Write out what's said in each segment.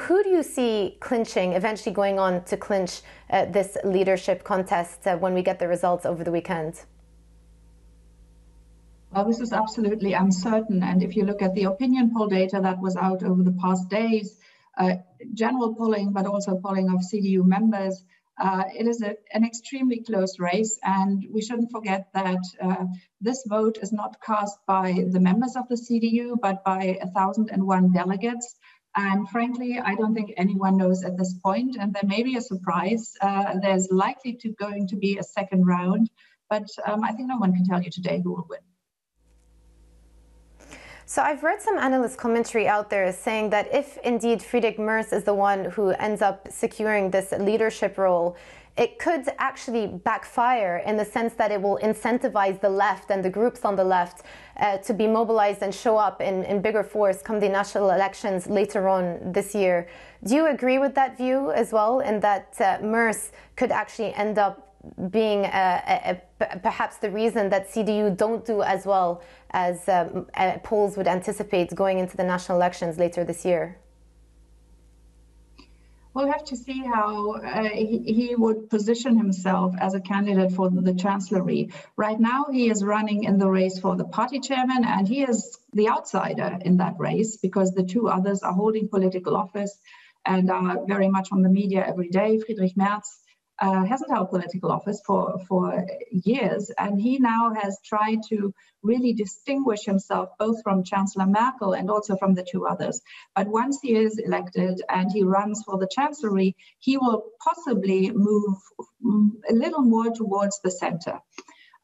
who do you see clinching, eventually going on to clinch uh, this leadership contest uh, when we get the results over the weekend? Well, this is absolutely uncertain. And if you look at the opinion poll data that was out over the past days, uh, general polling, but also polling of CDU members, uh, it is a, an extremely close race, and we shouldn't forget that uh, this vote is not cast by the members of the CDU, but by 1,001 delegates. And frankly, I don't think anyone knows at this point, and there may be a surprise. Uh, there's likely to going to be a second round, but um, I think no one can tell you today who will win. So I've read some analyst commentary out there saying that if indeed Friedrich Merz is the one who ends up securing this leadership role, it could actually backfire in the sense that it will incentivize the left and the groups on the left uh, to be mobilized and show up in, in bigger force come the national elections later on this year. Do you agree with that view as well, in that uh, Merz could actually end up being a, a, a, perhaps the reason that CDU don't do as well as um, uh, polls would anticipate going into the national elections later this year? We'll have to see how uh, he, he, would position himself as a candidate for the chancellery. Right now, he is running in the race for the party chairman, and he is the outsider in that race because the two others are holding political office and are very much on the media every day. Friedrich Merz uh, hasn't held political office for, for years, and he now has tried to really distinguish himself both from Chancellor Merkel and also from the two others. But once he is elected and he runs for the chancellery, he will possibly move a little more towards the center.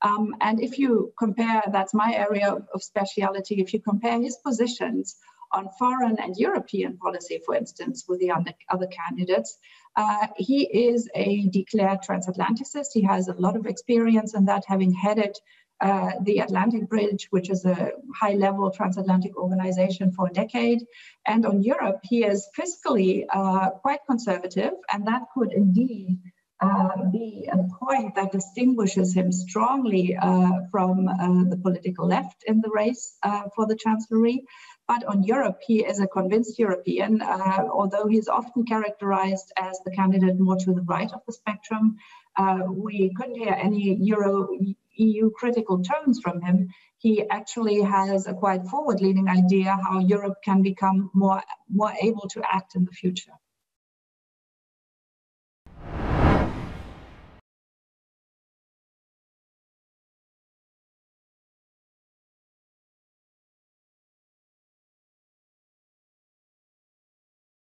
Um, and if you compare, that's my area of, of speciality, if you compare his positions on foreign and European policy, for instance, with the other candidates, uh, he is a declared transatlanticist. He has a lot of experience in that, having headed uh, the Atlantic Bridge, which is a high level transatlantic organization for a decade. And on Europe, he is fiscally uh, quite conservative, and that could indeed uh, be a point that distinguishes him strongly uh, from uh, the political left in the race uh, for the chancellery. But on Europe, he is a convinced European, uh, although he's often characterized as the candidate more to the right of the spectrum. Uh, we couldn't hear any Euro EU critical tones from him. He actually has a quite forward leaning idea how Europe can become more, more able to act in the future.